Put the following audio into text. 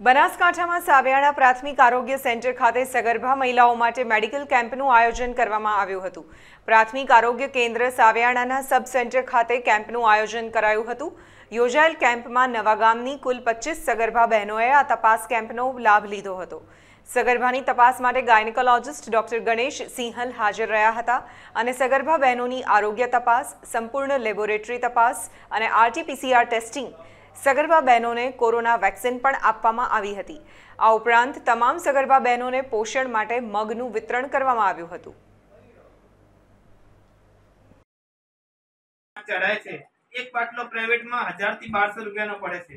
બનાસકાંઠામાં સાવિયાણા પ્રાથમિક આરોગ્ય સેન્ટર ખાતે સગર્ભા મહિલાઓ માટે મેડિકલ કેમ્પનું આયોજન કરવામાં આવ્યું હતું. પ્રાથમિક આરોગ્ય કેન્દ્ર સાવિયાણાના સબ સેન્ટર ખાતે કેમ્પનું આયોજન કરાયું હતું. યોજાયેલ કેમ્પમાં નવાગામની કુલ પચીસ સગર્ભા બહેનોએ આ તપાસ કેમ્પનો લાભ લીધો હતો. સગર્ભાની તપાસ માટે ગાયનેકોલોજિસ્ટ ડોક્ટર ગણેશ સિંહલ હાજર રહ્યા હતા અને સગર્ભા બહેનોની આરોગ્ય તપાસ, સંપૂર્ણ લેબોરેટરી તપાસ અને આરટીપીસીઆર ટેસ્ટિંગ સગર્ભા બહેનોને કોરોના વેક્સિન પણ આપવામાં આવી હતી. આ ઉપરાંત તમામ સગર્ભા બહેનોને પોષણ માટે મગનું વિતરણ કરવામાં આવ્યું હતું. ચડાય છે. એક બાટલો પ્રાઇવેટમાં હજારથી બારસો રૂપિયાનો પડે છે?